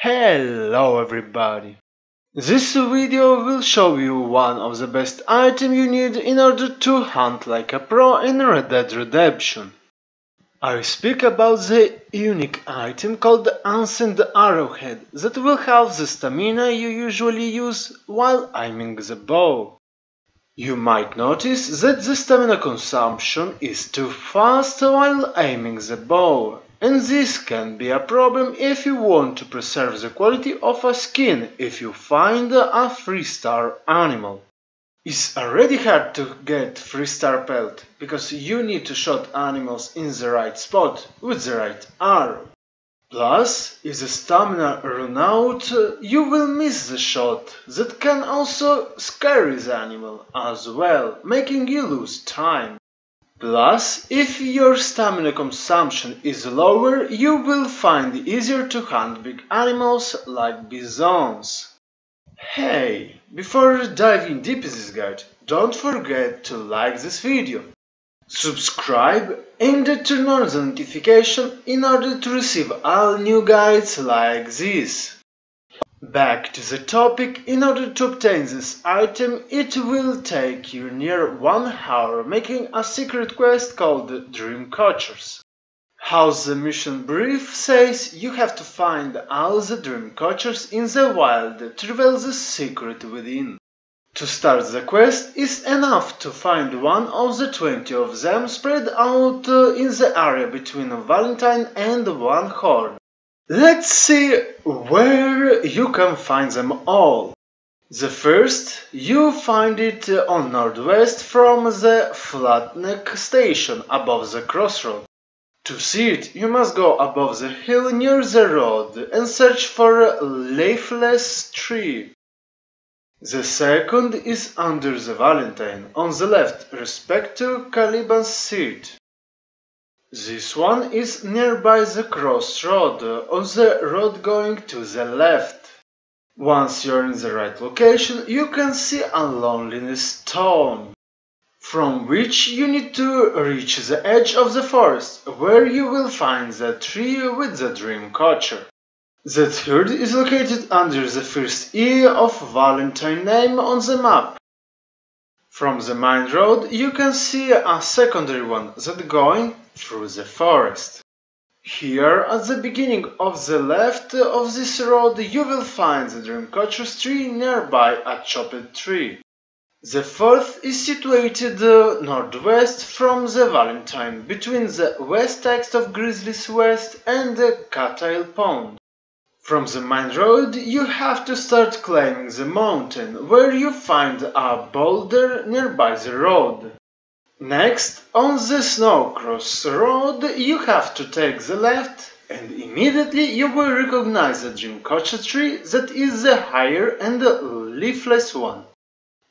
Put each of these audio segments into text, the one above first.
Hello everybody! This video will show you one of the best items you need in order to hunt like a pro in Red Dead Redemption. I speak about the unique item called the Ancient Arrowhead that will have the stamina you usually use while aiming the bow. You might notice that the stamina consumption is too fast while aiming the bow and this can be a problem if you want to preserve the quality of a skin if you find a 3 star animal. It's already hard to get 3 star pelt because you need to shoot animals in the right spot with the right arrow. Plus, if the stamina run out, you will miss the shot that can also scare the animal as well, making you lose time. Plus, if your stamina consumption is lower, you will find it easier to hunt big animals like bisons. Hey, before diving deep in this guide, don't forget to like this video, subscribe and turn on the notification in order to receive all new guides like this. Back to the topic, in order to obtain this item, it will take you near one hour making a secret quest called Dream Catchers. How the mission brief says, you have to find all the Dream Catchers in the wild to reveal the secret within. To start the quest is enough to find one of the 20 of them spread out uh, in the area between Valentine and One Horn. Let's see where you can find them all. The first, you find it on northwest from the Flatneck station above the crossroad. To see it, you must go above the hill near the road and search for a leafless tree. The second is under the Valentine, on the left, respect to Caliban's seat. This one is nearby the crossroad, on the road going to the left. Once you're in the right location, you can see a loneliness stone, from which you need to reach the edge of the forest, where you will find the tree with the dream catcher. The third is located under the first E of Valentine name on the map. From the main road you can see a secondary one that going through the forest. Here, at the beginning of the left of this road, you will find the Dreamcatcher's tree nearby a chopped tree. The fourth is situated uh, northwest from the Valentine, between the west text of Grizzlies West and the Cattail Pond. From the main road, you have to start climbing the mountain, where you find a boulder nearby the road. Next, on the Snowcross Road, you have to take the left and immediately you will recognize the Dreamcatcher tree that is the higher and the leafless one.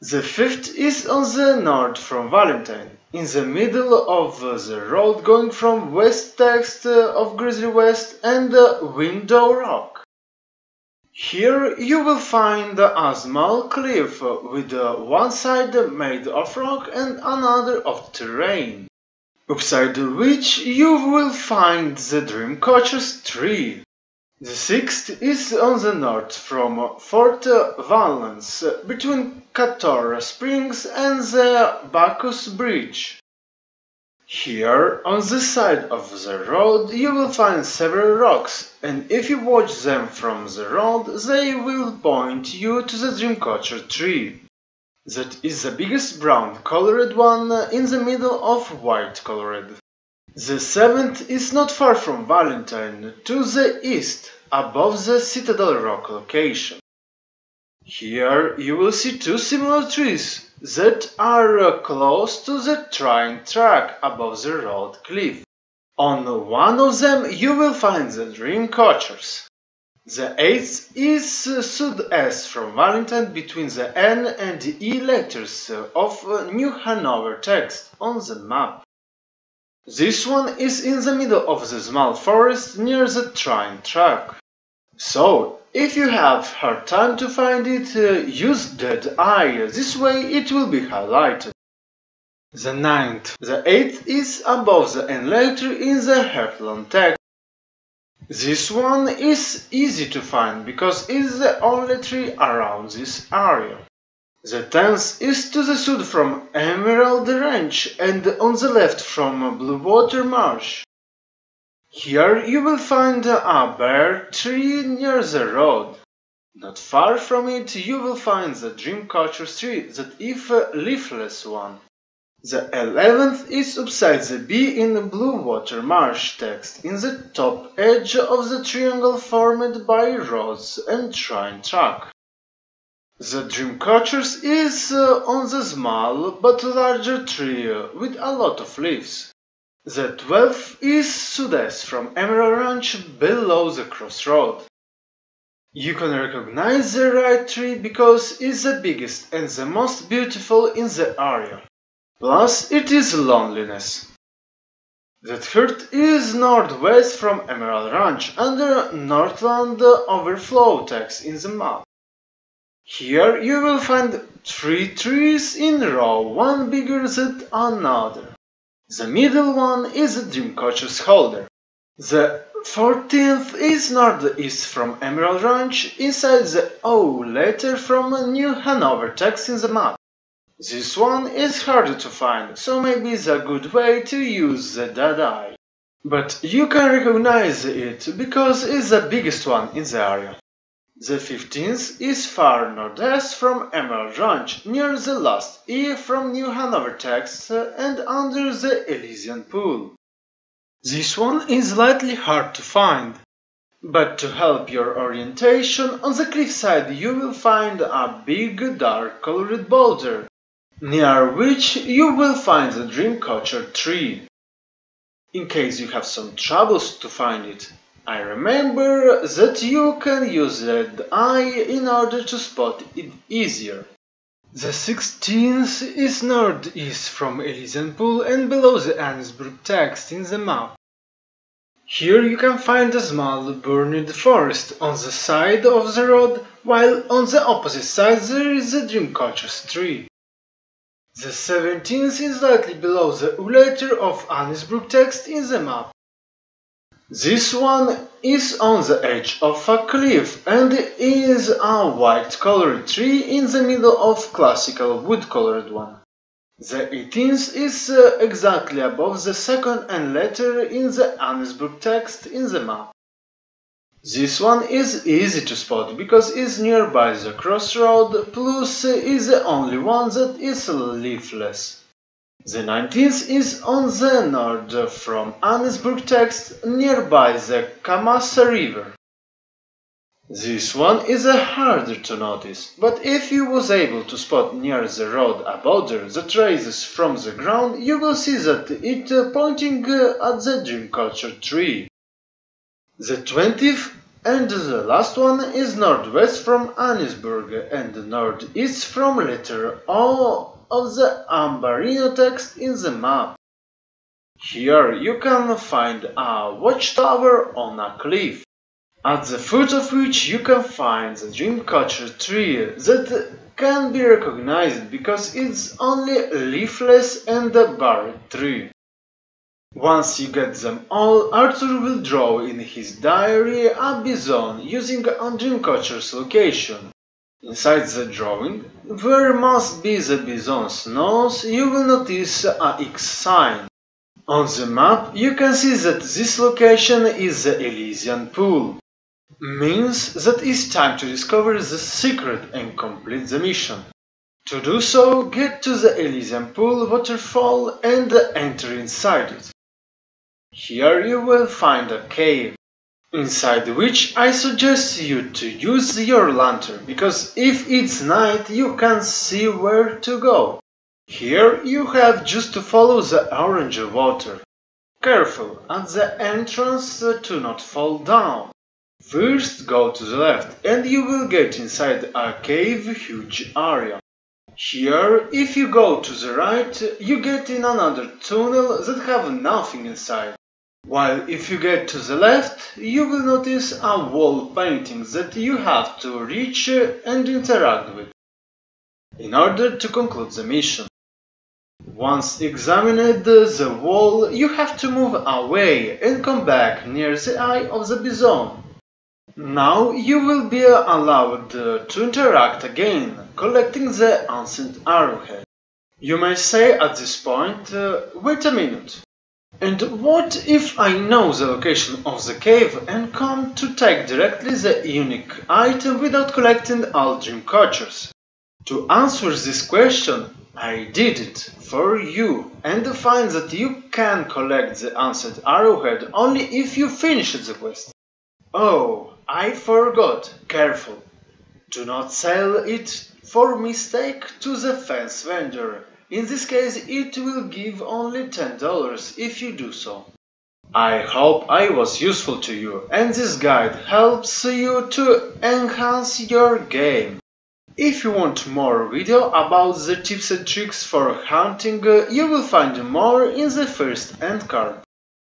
The fifth is on the north from Valentine, in the middle of the road going from west text of Grizzly West and Window Rock. Here you will find a small cliff with one side made of rock and another of terrain, upside which you will find the Dreamcatcher's tree. The sixth is on the north from Fort Valence, between Cotorra Springs and the Bacchus Bridge. Here, on the side of the road, you will find several rocks, and if you watch them from the road, they will point you to the Dreamcatcher tree. That is the biggest brown colored one in the middle of white colored. The seventh is not far from Valentine, to the east, above the Citadel Rock location. Here you will see two similar trees that are uh, close to the train track above the road cliff. On one of them you will find the dream catchers. The eighth is uh, sud-est from Valentine between the N and E letters of uh, New Hanover text on the map. This one is in the middle of the small forest near the train track. So, if you have hard time to find it, uh, use Dead Eye, this way it will be highlighted. The ninth. The eighth is above the N letter in the Heartland text. This one is easy to find because it's the only tree around this area. The tenth is to the south from Emerald Ranch and on the left from Bluewater Marsh. Here you will find a bare tree near the road. Not far from it you will find the Dreamcatcher tree, that if leafless one. The eleventh is upside the B in the Bluewater Marsh text, in the top edge of the triangle formed by roads and train track. The Dreamcatcher is uh, on the small but larger tree with a lot of leaves. The twelfth is southeast from Emerald Ranch below the crossroad. You can recognize the right tree because it's the biggest and the most beautiful in the area. Plus, it is loneliness. The third is northwest from Emerald Ranch under Northland Overflow text in the map. Here you will find three trees in row, one bigger than another. The middle one is a Dreamcatcher's holder. The 14th is northeast from Emerald Ranch, inside the O letter from New Hanover text in the map. This one is harder to find, so maybe it's a good way to use the dead eye. But you can recognize it because it's the biggest one in the area. The 15th is far northeast from Emerald Ranch, near the last E from New Hanover text and under the Elysian Pool. This one is slightly hard to find. But to help your orientation, on the cliffside you will find a big dark colored boulder, near which you will find the Dreamcatcher tree. In case you have some troubles to find it, I remember that you can use the eye in order to spot it easier. The 16th is northeast from Elysian Pool and below the Annesburg text in the map. Here you can find a small burned forest on the side of the road, while on the opposite side there is a Dreamcatcher's tree. The 17th is slightly below the letter of Annesburg text in the map. This one is on the edge of a cliff and is a white colored tree in the middle of classical wood colored one. The 18th is uh, exactly above the second and letter in the Annesburg text in the map. This one is easy to spot because it's nearby the crossroad plus is the only one that is leafless. The 19th is on the north from Annesburg text nearby the Kamassa River. This one is harder to notice, but if you was able to spot near the road a border that rises from the ground, you will see that it uh, pointing uh, at the Dreamcatcher tree. The 20th and the last one is northwest from Annesburg and northeast from letter O of the Ambarino text in the map. Here you can find a watchtower on a cliff, at the foot of which you can find the Dreamcatcher tree that can be recognized because it's only leafless and a barred tree. Once you get them all, Arthur will draw in his diary a bison using a Dreamcatcher's location. Inside the drawing, where must be the bison's nose, you will notice a X sign. On the map, you can see that this location is the Elysian Pool. Means that it's time to discover the secret and complete the mission. To do so, get to the Elysian Pool waterfall and enter inside it. Here you will find a cave inside which I suggest you to use your lantern, because if it's night you can see where to go. Here you have just to follow the orange water. Careful at the entrance uh, to not fall down. First go to the left and you will get inside a cave huge area. Here, if you go to the right, you get in another tunnel that have nothing inside. While if you get to the left, you will notice a wall painting that you have to reach and interact with in order to conclude the mission. Once examined the wall, you have to move away and come back near the eye of the bison. Now you will be allowed to interact again, collecting the ancient arrowhead. You may say at this point, uh, wait a minute. And what if I know the location of the cave and come to take directly the unique item without collecting all dream catchers? To answer this question, I did it for you and find that you can collect the ancient arrowhead only if you finish the quest. Oh, I forgot. Careful. Do not sell it for mistake to the fence vendor. In this case, it will give only $10 if you do so. I hope I was useful to you and this guide helps you to enhance your game. If you want more video about the tips and tricks for hunting, you will find more in the first end card.